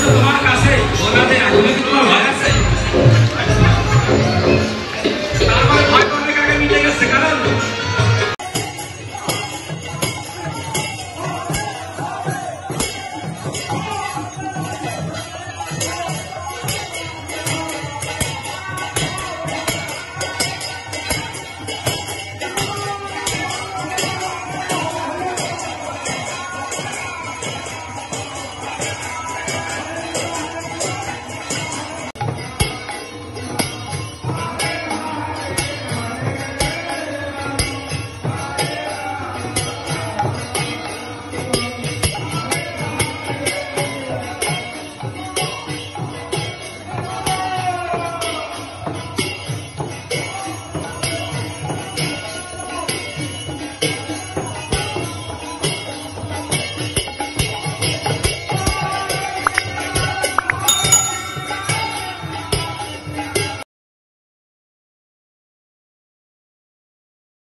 देशोन्मार्गासे होणारे आधुनिक